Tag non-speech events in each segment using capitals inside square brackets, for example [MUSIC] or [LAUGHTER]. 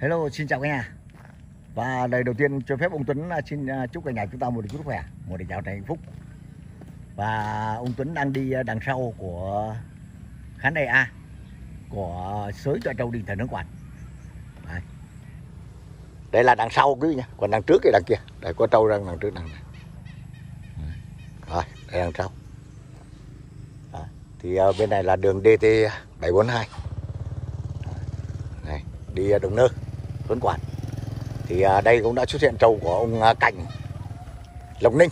Hello, xin chào cả nhà. Và lời đầu tiên cho phép ông Tuấn à, xin à, chúc cả nhà chúng ta một chút khỏe, một đêm chào hạnh phúc. Và ông Tuấn đang đi à, đằng sau của khán đài A của sới chợ trâu đình thần nước quản. Đây. Đây là đằng sau quý vị nhá, còn đằng trước cái đằng kia, đây có trâu đang đằng trước đằng này. Rồi, đây đằng sau. Đấy. Thì bên này là đường DT 742 này đi đồng nơ tuấn quản thì à, đây cũng đã xuất hiện trâu của ông à, cảnh lộc ninh.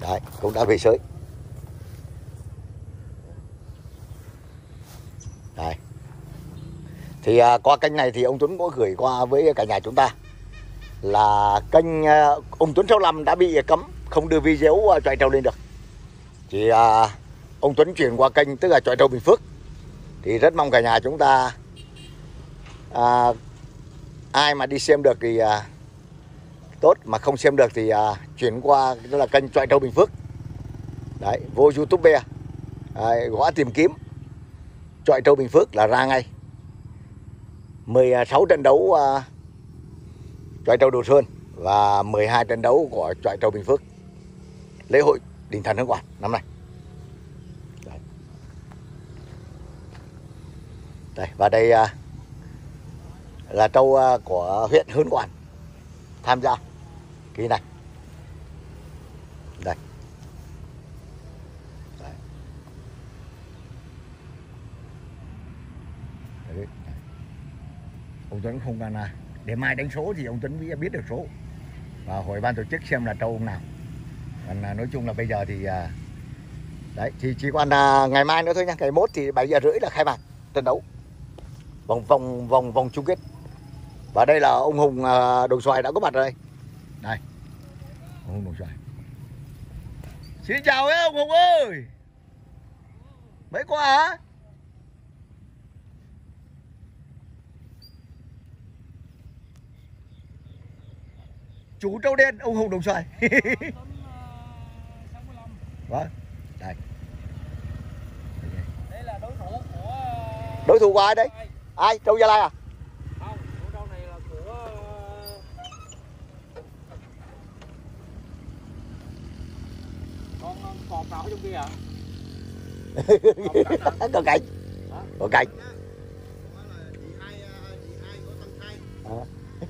Đấy cũng đã về sới. Đấy. Thì à, qua kênh này thì ông Tuấn có gửi qua với cả nhà chúng ta là kênh à, ông Tuấn 65 đã bị cấm không đưa video à, chạy trâu lên được. Thì à, ông Tuấn chuyển qua kênh tức là chạy trâu Bình Phước. Thì rất mong cả nhà chúng ta à, ai mà đi xem được thì à, tốt mà không xem được thì à, chuyển qua đó là kênh trọi trâu bình phước. Đấy vô youtube đấy, gõ tìm kiếm. Trọi trâu bình phước là ra ngay. 16 trận đấu à, trọi trâu đồ sơn và 12 trận đấu của trọi trâu bình phước. Lễ hội đình thần hương quản năm nay. Đấy. đây và đây à, là trâu à, của huyện Hớn Quản tham gia kỳ này. Đây. Đấy. Đấy. Ông Tuấn không cần à. để mai đánh số thì ông Tuấn biết biết được số và hội ban tổ chức xem là trâu ông nào. Còn à, nói chung là bây giờ thì à, đấy thì chỉ còn ngày mai nữa thôi nha, ngày mốt thì 7 giờ rưỡi là khai mạc trận đấu vòng vòng vòng vòng chung kết và đây là ông Hùng à, Đồng Xoài đã có mặt ở đây. Đây. Ông Hùng Đồng Xoài. Xin chào ấy ông Hùng ơi. Mấy qua hả? Chú trâu đen ông Hùng Đồng Xoài. [LAUGHS] vâng. Đây. Đây là đối thủ của Đối thủ của ai đấy? Ai? Trâu Gia Lai à? không, của đâu này là của con con cọp nào ở trong kia à? [LAUGHS] có cạnh. Có cạnh.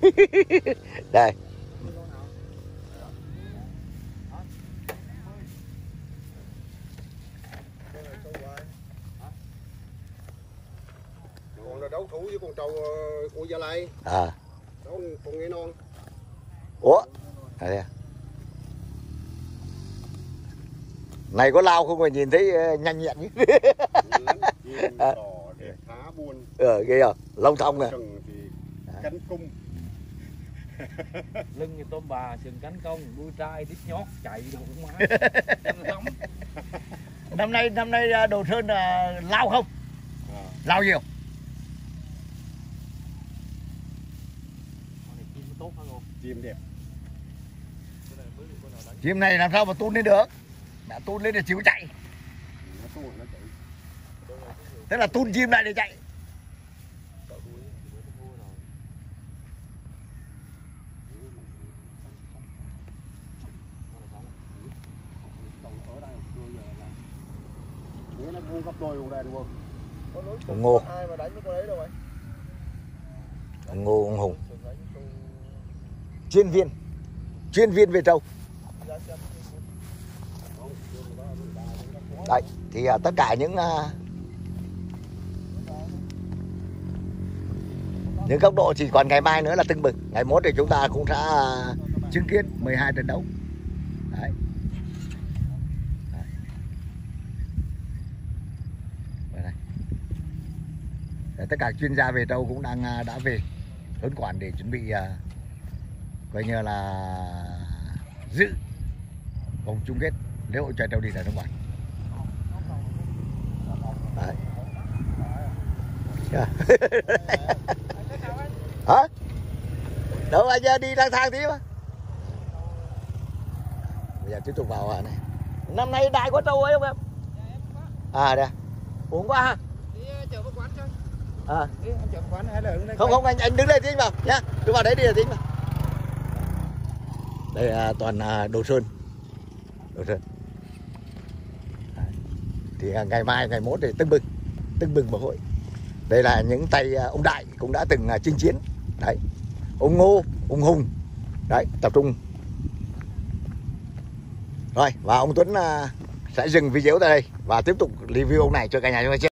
[LAUGHS] Đây. Còn là đấu thủ với con trâu ờ, của Gia Lai. À. Đấu con nghe non. Ủa? À, đây à? Này có lao không mà nhìn thấy ờ, nhanh nhẹn À. thả buôn ờ ghê không long thông nè. Thì cánh cung. [LAUGHS] Lưng như tôm bà sừng cánh công đuôi trai đít nhót chạy đủ má Chân sống năm nay năm nay à, đồ sơn là lao không? À. lao nhiều? Con này chim đẹp. Này chim này làm sao mà tôn lên được đã tôn lên để chịu chạy. Nó tu nó chạy. Tức là tôn chim lại để chạy. Ông ngô. ai mà đánh với con ấy đâu anh? Ông ngô ông hùng. Chuyên viên. Chuyên viên về trâu đấy thì à, tất cả những à, những góc độ chỉ còn ngày mai nữa là tưng bừng ngày mốt thì chúng ta cũng sẽ à, chứng kiến 12 trận đấu đấy. Đấy. Đấy, tất cả chuyên gia về trâu cũng đang à, đã về huấn quản để chuẩn bị à, coi như là dự vòng chung kết lễ hội chọi trâu đi tại nước ngoài Đấy. [LAUGHS] Hả? Đâu anh à, đi lang thang tí mà Bây giờ tiếp tục vào à này Năm nay đại có trâu ấy không em? À đây à. Uống qua ha chơi à. Không không anh anh đứng đây tí anh vào nhá cứ vào đấy đi là tí vào đây là toàn là đồ sơn đồ sơn thì ngày mai, ngày mốt thì tưng bừng tưng bừng vào hội. Đây là những tay à, ông đại cũng đã từng à, chinh chiến. Đấy. Ông ngô, ông hùng. Đấy, tập trung. Rồi, và ông tuấn à, sẽ dừng video tại đây và tiếp tục review ông này cho cả nhà chúng ta xem